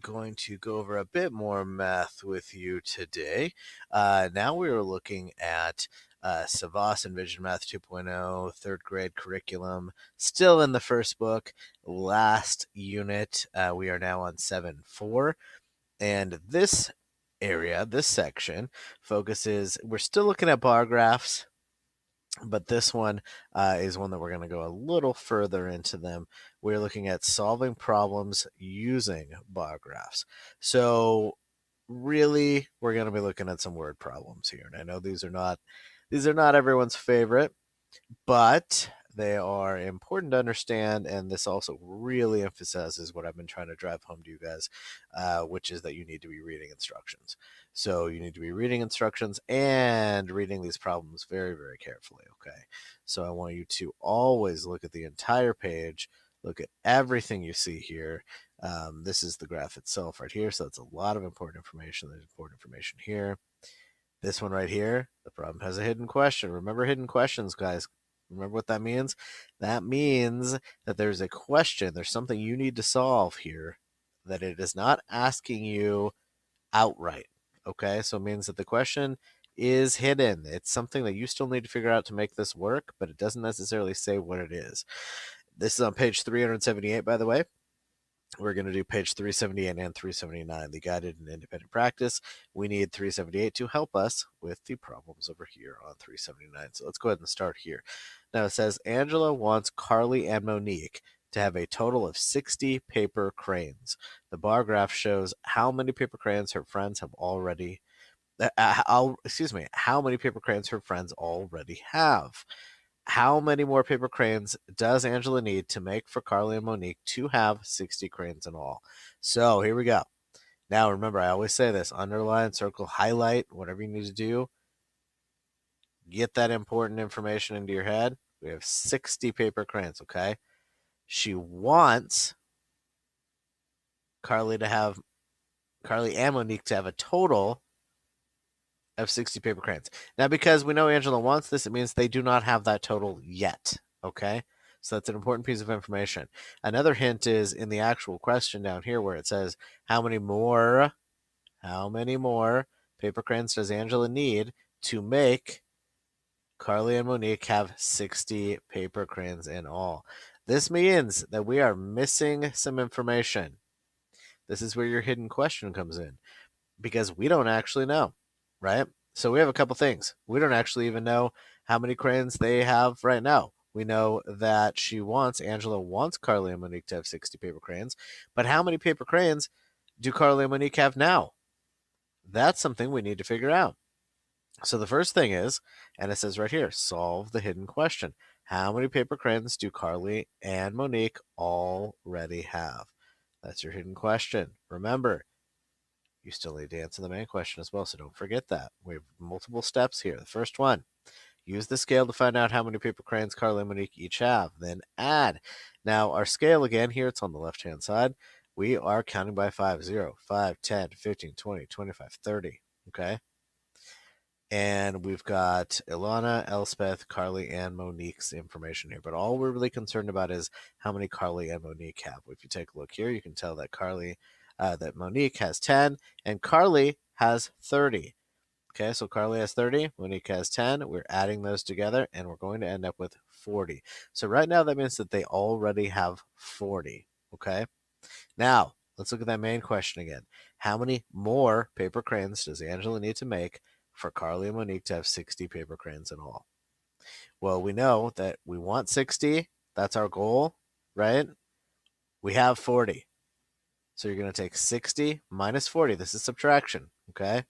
going to go over a bit more math with you today. Uh, now we are looking at uh, Savvas Vision Math 2.0, third grade curriculum, still in the first book, last unit. Uh, we are now on 7 4. And this area, this section, focuses, we're still looking at bar graphs, but this one uh, is one that we're going to go a little further into them. We're looking at solving problems using bar graphs. So really, we're going to be looking at some word problems here. And I know these are not these are not everyone's favorite, but they are important to understand, and this also really emphasizes what I've been trying to drive home to you guys, uh, which is that you need to be reading instructions. So you need to be reading instructions and reading these problems very, very carefully. Okay. So I want you to always look at the entire page, look at everything you see here. Um, this is the graph itself right here. So it's a lot of important information. There's important information here. This one right here, the problem has a hidden question. Remember hidden questions, guys. Remember what that means? That means that there's a question, there's something you need to solve here that it is not asking you outright. Okay, so it means that the question is hidden. It's something that you still need to figure out to make this work, but it doesn't necessarily say what it is. This is on page 378, by the way. We're going to do page 378 and 379, the guided and independent practice. We need 378 to help us with the problems over here on 379. So let's go ahead and start here. Now it says Angela wants Carly and Monique to have a total of 60 paper cranes. The bar graph shows how many paper cranes her friends have already uh, uh excuse me, how many paper cranes her friends already have. How many more paper crayons does Angela need to make for Carly and Monique to have 60 crayons in all? So here we go. Now remember, I always say this underline, circle, highlight, whatever you need to do. Get that important information into your head. We have 60 paper crayons, okay? She wants Carly to have Carly and Monique to have a total of 60 paper crayons. Now, because we know Angela wants this, it means they do not have that total yet. Okay. So that's an important piece of information. Another hint is in the actual question down here where it says, How many more, how many more paper crayons does Angela need to make Carly and Monique have 60 paper crayons in all? This means that we are missing some information. This is where your hidden question comes in because we don't actually know right? So we have a couple things. We don't actually even know how many crayons they have right now. We know that she wants, Angela wants Carly and Monique to have 60 paper crayons, but how many paper crayons do Carly and Monique have now? That's something we need to figure out. So the first thing is, and it says right here, solve the hidden question. How many paper crayons do Carly and Monique already have? That's your hidden question. Remember, you still need to answer the main question as well, so don't forget that. We have multiple steps here. The first one, use the scale to find out how many paper crayons Carly and Monique each have, then add. Now, our scale again here, it's on the left hand side. We are counting by 5, 0, 5, 10, 15, 20, 25, 30. Okay? And we've got Ilana, Elspeth, Carly, and Monique's information here. But all we're really concerned about is how many Carly and Monique have. If you take a look here, you can tell that Carly uh, that Monique has 10 and Carly has 30. Okay, so Carly has 30, Monique has 10. We're adding those together and we're going to end up with 40. So right now that means that they already have 40. Okay, now let's look at that main question again. How many more paper cranes does Angela need to make for Carly and Monique to have 60 paper cranes in all? Well, we know that we want 60. That's our goal, right? We have 40. So you're going to take 60 minus 40. This is subtraction, okay?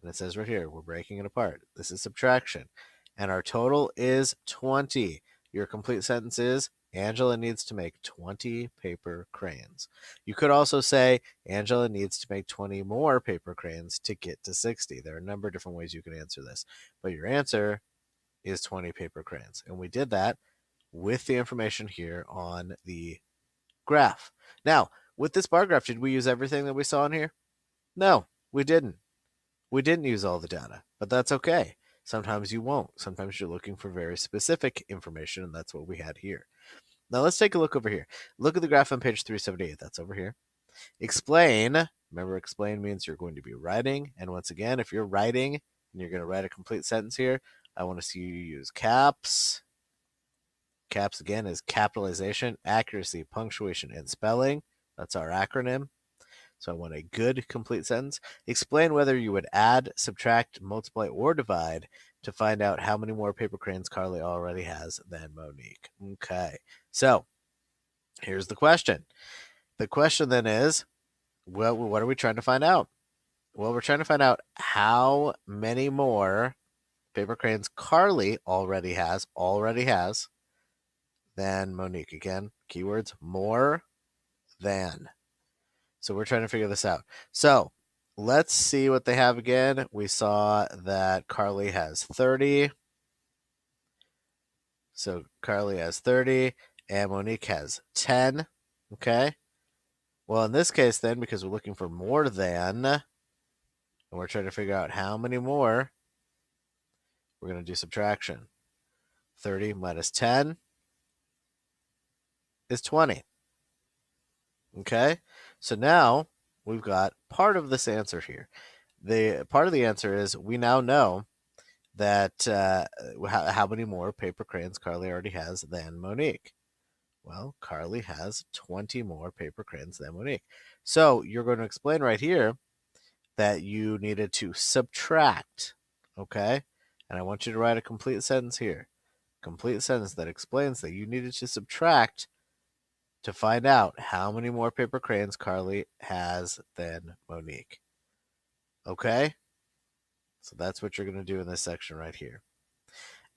And it says right here, we're breaking it apart. This is subtraction. And our total is 20. Your complete sentence is Angela needs to make 20 paper crayons. You could also say Angela needs to make 20 more paper crayons to get to 60. There are a number of different ways you can answer this, but your answer is 20 paper crayons. And we did that with the information here on the graph. Now, with this bar graph, did we use everything that we saw in here? No, we didn't. We didn't use all the data, but that's okay. Sometimes you won't. Sometimes you're looking for very specific information, and that's what we had here. Now let's take a look over here. Look at the graph on page 378. That's over here. Explain. Remember, explain means you're going to be writing. And once again, if you're writing and you're going to write a complete sentence here, I want to see you use caps. Caps again is capitalization, accuracy, punctuation, and spelling. That's our acronym. So I want a good complete sentence. Explain whether you would add, subtract, multiply, or divide to find out how many more paper cranes Carly already has than Monique. Okay. So here's the question. The question then is, well, what are we trying to find out? Well, we're trying to find out how many more paper cranes Carly already has, already has, than Monique. Again, keywords more than. So we're trying to figure this out. So let's see what they have again. We saw that Carly has 30. So Carly has 30 and Monique has 10. Okay. Well, in this case, then, because we're looking for more than, and we're trying to figure out how many more, we're going to do subtraction. 30 minus 10 is 20. Okay, so now we've got part of this answer here. The part of the answer is we now know that uh, how, how many more paper crayons Carly already has than Monique. Well, Carly has 20 more paper crayons than Monique. So you're going to explain right here that you needed to subtract. Okay, and I want you to write a complete sentence here. Complete sentence that explains that you needed to subtract to find out how many more paper crayons Carly has than Monique. Okay? So that's what you're going to do in this section right here.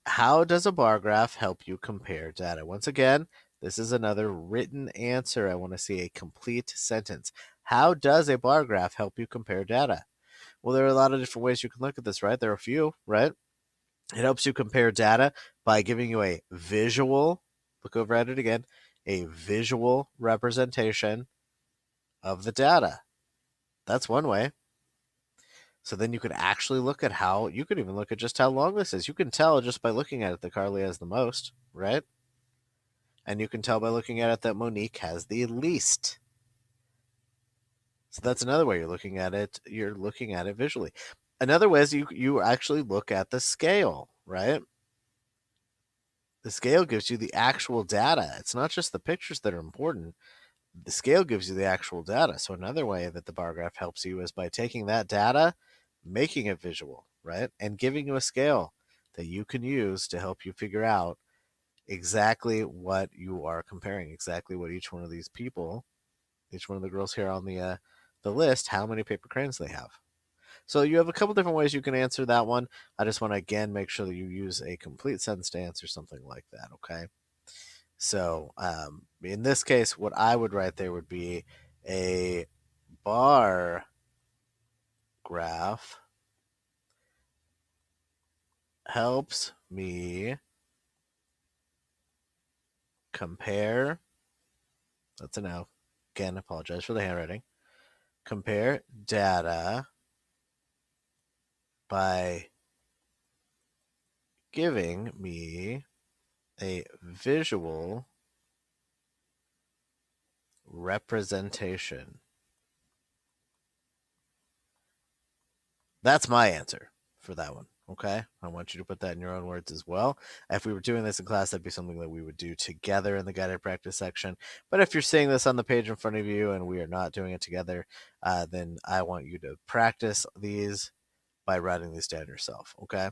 How does a bar graph help you compare data? Once again, this is another written answer. I want to see a complete sentence. How does a bar graph help you compare data? Well, there are a lot of different ways you can look at this, right? There are a few, right? It helps you compare data by giving you a visual, look over at it again, a visual representation of the data. That's one way. So then you could actually look at how, you could even look at just how long this is. You can tell just by looking at it that Carly has the most, right? And you can tell by looking at it that Monique has the least. So that's another way you're looking at it. You're looking at it visually. Another way is you, you actually look at the scale, right? The scale gives you the actual data. It's not just the pictures that are important. The scale gives you the actual data. So another way that the bar graph helps you is by taking that data, making it visual, right? And giving you a scale that you can use to help you figure out exactly what you are comparing, exactly what each one of these people, each one of the girls here on the uh, the list, how many paper cranes they have. So you have a couple different ways you can answer that one. I just want to again make sure that you use a complete sentence to answer something like that. Okay. So um, in this case, what I would write there would be a bar graph helps me compare. That's a now. Again, apologize for the handwriting. Compare data by giving me a visual representation. That's my answer for that one. Okay. I want you to put that in your own words as well. If we were doing this in class, that'd be something that we would do together in the guided practice section. But if you're seeing this on the page in front of you and we are not doing it together, uh, then I want you to practice these by writing these down yourself, okay?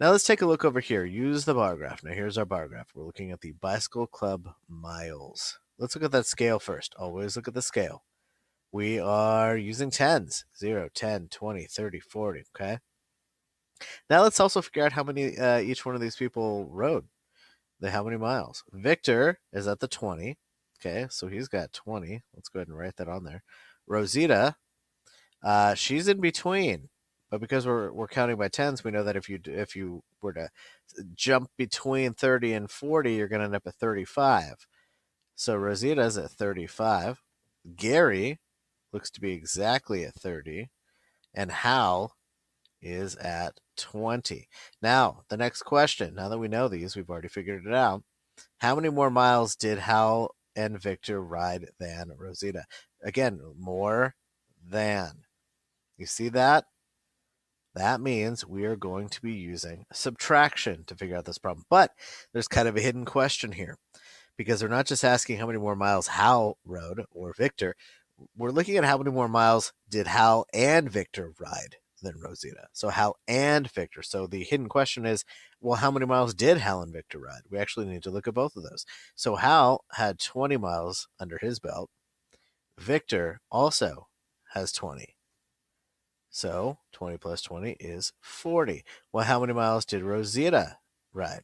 Now let's take a look over here. Use the bar graph. Now here's our bar graph. We're looking at the bicycle club miles. Let's look at that scale first. Always look at the scale. We are using tens. 0, 10, 20, 30, 40, okay? Now let's also figure out how many uh, each one of these people rode. The how many miles. Victor is at the 20. Okay, so he's got 20. Let's go ahead and write that on there. Rosita, uh, she's in between. But because we're we're counting by tens, we know that if you if you were to uh, jump between 30 and 40, you're going to end up at 35. So Rosita's at 35. Gary looks to be exactly at 30, and Hal is at 20. Now, the next question, now that we know these, we've already figured it out. How many more miles did Hal and Victor ride than Rosita? again, more than. You see that? That means we are going to be using subtraction to figure out this problem. But there's kind of a hidden question here because they're not just asking how many more miles Hal rode or Victor. We're looking at how many more miles did Hal and Victor ride than Rosita. So Hal and Victor. So the hidden question is, well, how many miles did Hal and Victor ride? We actually need to look at both of those. So Hal had 20 miles under his belt. Victor also has 20. So 20 plus 20 is 40. Well, how many miles did Rosita ride?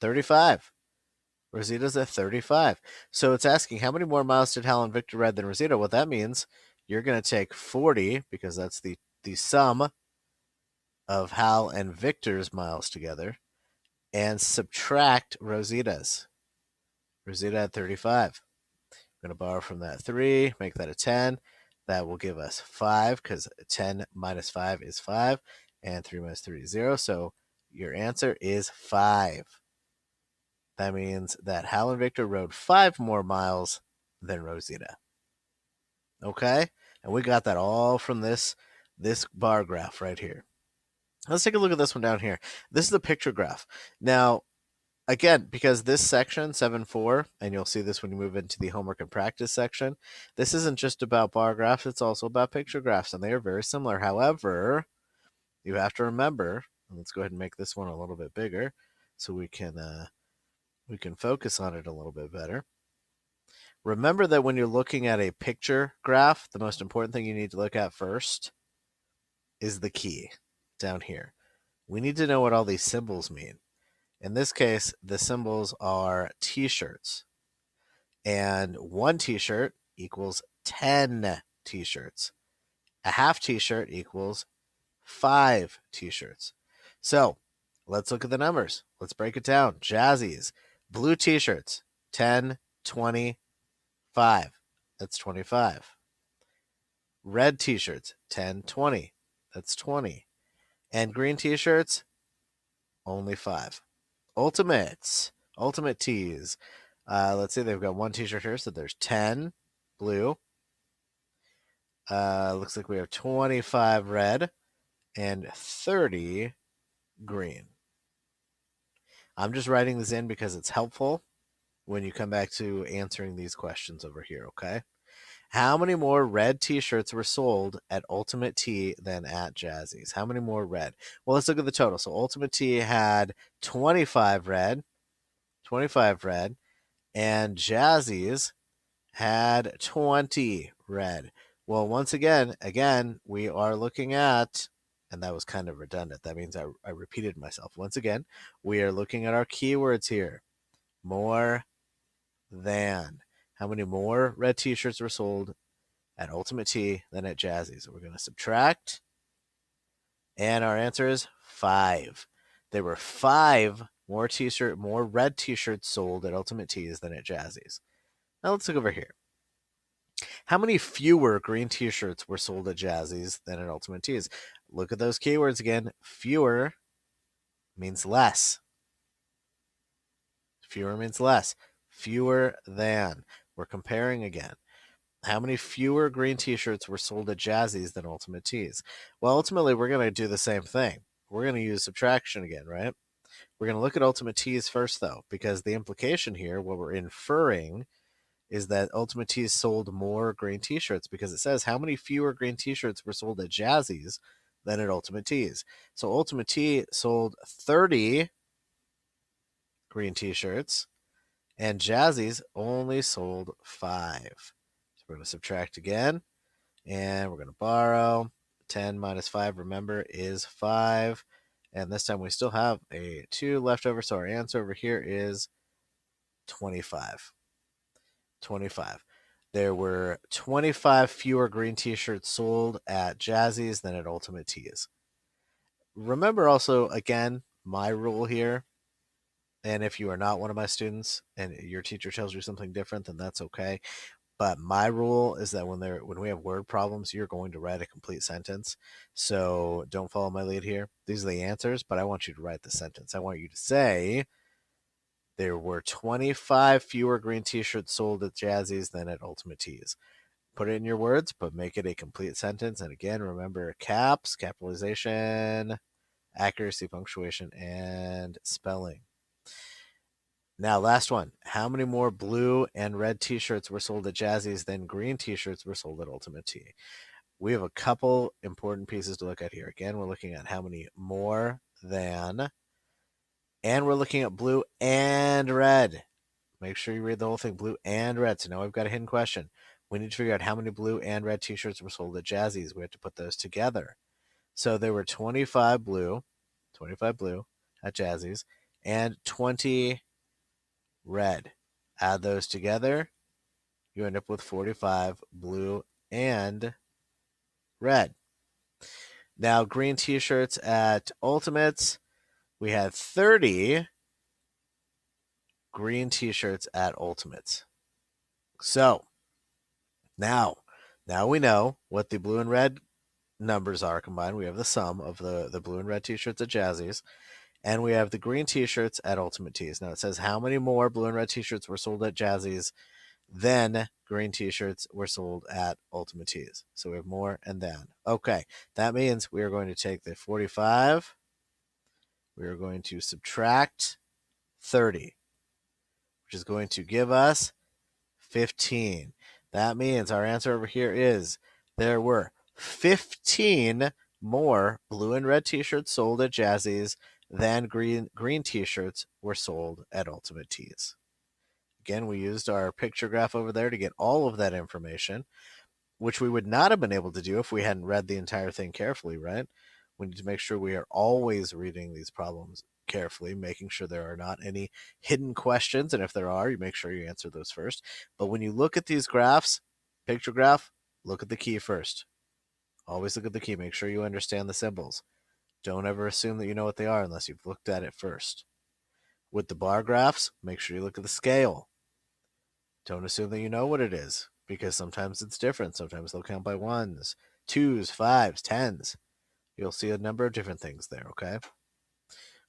35. Rosita's at 35. So it's asking how many more miles did Hal and Victor ride than Rosita? What that means, you're going to take 40 because that's the, the sum of Hal and Victor's miles together and subtract Rosita's. Rosita at 35. I'm going to borrow from that 3, make that a 10. That will give us 5 because 10 minus 5 is 5 and 3 minus 3 is 0. So your answer is 5. That means that Hal and Victor rode five more miles than Rosita. Okay? And we got that all from this this bar graph right here. Let's take a look at this one down here. This is the picture graph. Now, again, because this section, 7-4 and you'll see this when you move into the homework and practice section, this isn't just about bar graphs, it's also about picture graphs, and they are very similar. However, you have to remember, let's go ahead and make this one a little bit bigger so we can uh, we can focus on it a little bit better. Remember that when you're looking at a picture graph, the most important thing you need to look at first is the key down here. We need to know what all these symbols mean. In this case, the symbols are t-shirts. And one t-shirt equals 10 t-shirts. A half t-shirt equals five t-shirts. So let's look at the numbers. Let's break it down. Jazzy's Blue t-shirts, 10, 20, 5. That's 25. Red t-shirts, 10, 20. That's 20. And green t-shirts, only 5. Ultimates, ultimate tees. Uh, let's see, they've got one t-shirt here, so there's 10 blue. Uh, looks like we have 25 red and 30 green. I'm just writing this in because it's helpful when you come back to answering these questions over here, okay? How many more red t-shirts were sold at Ultimate T than at Jazzy's? How many more red? Well, let's look at the total. So Ultimate T had 25 red, 25 red, and Jazzy's had 20 red. Well, once again, again, we are looking at and that was kind of redundant. That means I, I repeated myself. Once again, we are looking at our keywords here. More than. How many more red t-shirts were sold at Ultimate T than at Jazzy's? We're going to subtract. And our answer is five. There were five more t-shirt, more red t-shirts sold at Ultimate T's than at Jazzy's. Now let's look over here. How many fewer green t-shirts were sold at Jazzy's than at Ultimate T's? Look at those keywords again. Fewer means less. Fewer means less. Fewer than. We're comparing again. How many fewer green t-shirts were sold at Jazzy's than Ultimate Tees? Well, ultimately, we're going to do the same thing. We're going to use subtraction again, right? We're going to look at Ultimate Tees first, though, because the implication here, what we're inferring, is that Ultimate Tees sold more green t-shirts because it says how many fewer green t-shirts were sold at Jazzy's than at Ultimate Tees. So Ultimate Tee sold 30 green t-shirts and Jazzy's only sold five. So we're going to subtract again and we're going to borrow. 10 minus 5, remember, is 5. And this time we still have a 2 left over. So our answer over here is 25. 25 there were 25 fewer green t-shirts sold at Jazzy's than at Ultimate Tees. Remember also, again, my rule here, and if you are not one of my students and your teacher tells you something different, then that's okay. But my rule is that when there when we have word problems, you're going to write a complete sentence. So don't follow my lead here. These are the answers, but I want you to write the sentence. I want you to say there were 25 fewer green t-shirts sold at Jazzy's than at Ultimate Tees. put it in your words, but make it a complete sentence. And again, remember caps, capitalization, accuracy, punctuation, and spelling. Now, last one. How many more blue and red t shirts were sold at Jazzy's than green t shirts were sold at Ultimate Tee? We have a couple important pieces to look at here. Again, we're looking at how many more than, and we're looking at blue and red. Make sure you read the whole thing blue and red. So now we've got a hidden question. We need to figure out how many blue and red t shirts were sold at Jazzy's. We have to put those together. So there were 25 blue, 25 blue at Jazzy's, and 20 red. Add those together, you end up with 45 blue and red. Now, green t shirts at Ultimates, we had 30 green t shirts at Ultimates. So now, now we know what the blue and red numbers are combined. We have the sum of the, the blue and red t shirts at Jazzy's. And we have the green t-shirts at Ultimate Tees. Now it says how many more blue and red t-shirts were sold at Jazzy's than green t-shirts were sold at Ultimate Tees. So we have more and then. Okay, that means we are going to take the 45. We are going to subtract 30, which is going to give us 15. That means our answer over here is there were 15 more blue and red t-shirts sold at Jazzy's than green green t-shirts were sold at Ultimate Tees. Again, we used our picture graph over there to get all of that information, which we would not have been able to do if we hadn't read the entire thing carefully, right? We need to make sure we are always reading these problems carefully, making sure there are not any hidden questions. And if there are, you make sure you answer those first. But when you look at these graphs, picture graph, look at the key first. Always look at the key. Make sure you understand the symbols. Don't ever assume that you know what they are unless you've looked at it first. With the bar graphs, make sure you look at the scale. Don't assume that you know what it is because sometimes it's different. Sometimes they'll count by ones, twos, fives, tens. You'll see a number of different things there, okay?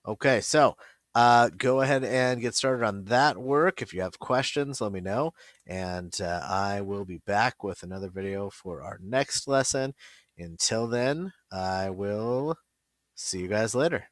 Okay, so uh, go ahead and get started on that work. If you have questions, let me know. And uh, I will be back with another video for our next lesson. Until then, I will See you guys later.